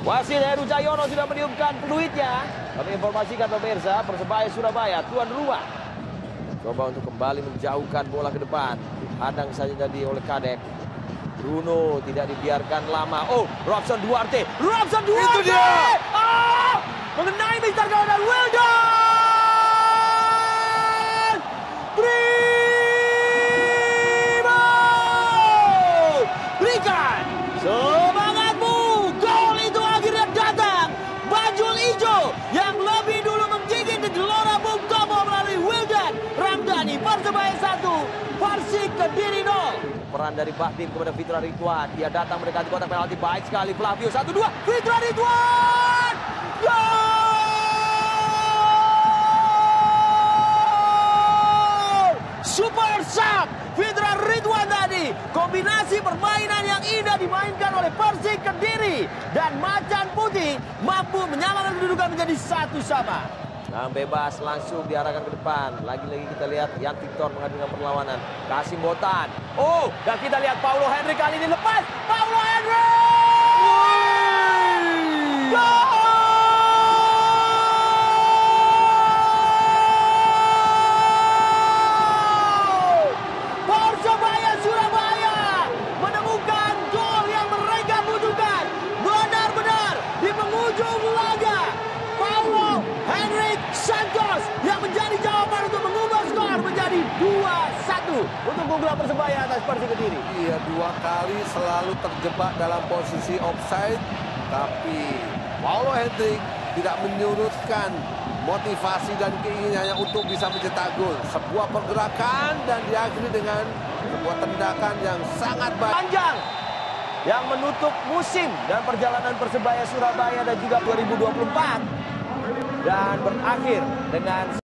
Wasit Heru Cahyono sudah meniupkan peluitnya. Kami informasikan pemirsa, Persebaya Surabaya tuan rumah. Coba untuk kembali menjauhkan bola ke depan. Hadang saja tadi oleh Kadek. Bruno tidak dibiarkan lama. Oh, Robson Duarte. Robson Duarte! Itu dia! Kediri 0 peran dari Baktim kepada Fitra Ridwan. Dia datang mendekati kotak penalti baik sekali. Flavio satu dua. Fitra Ridwan. Gol! Super sub Fitra Ridwan tadi. Kombinasi permainan yang indah dimainkan oleh Persik Kediri dan Macan Putih mampu menyamakan kedudukan menjadi satu sama. Nah, bebas langsung diarahkan ke depan. Lagi-lagi kita lihat Yan Victor mengadukan perlawanan. Kasim Botan. Oh, dan kita lihat Paulo Henry kali ini lepas. Paulo Henry! Untuk keunggulan Persebaya atas Persik Kediri. Iya dua kali selalu terjebak dalam posisi offside tapi Paulo Hendrik tidak menyurutkan motivasi dan keinginannya untuk bisa mencetak gol. Sebuah pergerakan dan diakhiri dengan sebuah tendakan yang sangat baik. Panjang yang menutup musim dan perjalanan Persebaya Surabaya dan juga 2024 dan berakhir dengan